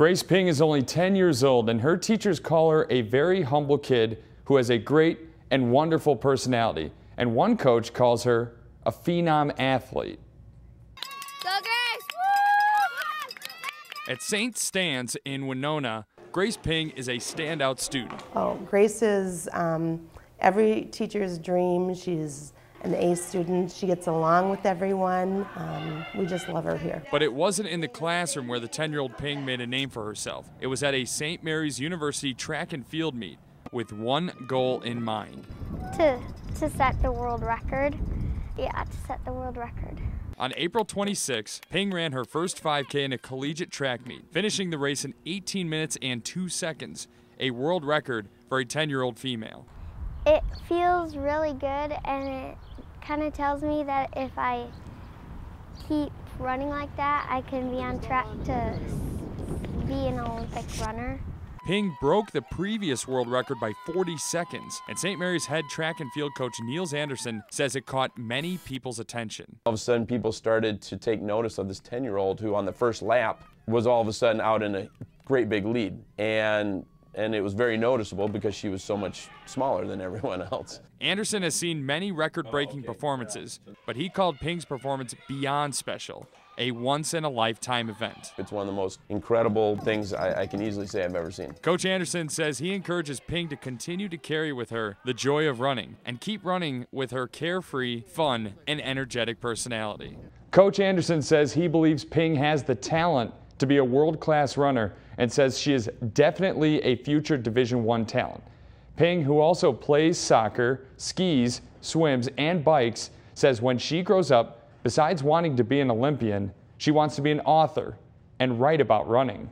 Grace Ping is only 10 years old, and her teachers call her a very humble kid who has a great and wonderful personality. And one coach calls her a phenom athlete. Go Grace! At St. Stan's in Winona, Grace Ping is a standout student. Oh, Grace is um, every teacher's dream. She's an A student. She gets along with everyone. Um, we just love her here. But it wasn't in the classroom where the 10 year old Ping made a name for herself. It was at a St. Mary's University track and field meet with one goal in mind To, to set the world record. Yeah, to set the world record. On April 26, Ping ran her first 5K in a collegiate track meet, finishing the race in 18 minutes and 2 seconds, a world record for a 10 year old female. It feels really good and it kind of tells me that if I keep running like that, I can be on track to be an Olympic runner. Ping broke the previous world record by 40 seconds, and St. Mary's head track and field coach Niels Anderson says it caught many people's attention. All of a sudden, people started to take notice of this 10 year old who, on the first lap, was all of a sudden out in a great big lead. And and it was very noticeable because she was so much smaller than everyone else. Anderson has seen many record breaking performances, but he called Ping's performance beyond special, a once in a lifetime event. It's one of the most incredible things I, I, can easily say I've ever seen. Coach Anderson says he encourages Ping to continue to carry with her the joy of running and keep running with her carefree, fun, and energetic personality. Coach Anderson says he believes Ping has the talent to be a world-class runner and says she is definitely a future Division One talent. Ping, who also plays soccer, skis, swims, and bikes, says when she grows up, besides wanting to be an Olympian, she wants to be an author and write about running.